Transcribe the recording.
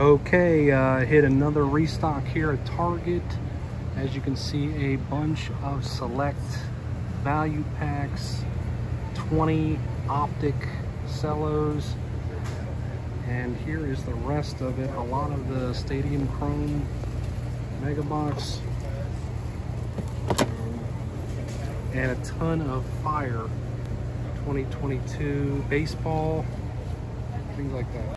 Okay, uh, hit another restock here at Target. As you can see, a bunch of select value packs, 20 optic cellos, and here is the rest of it. A lot of the Stadium Chrome Mega Box, and a ton of Fire 2022 baseball, things like that.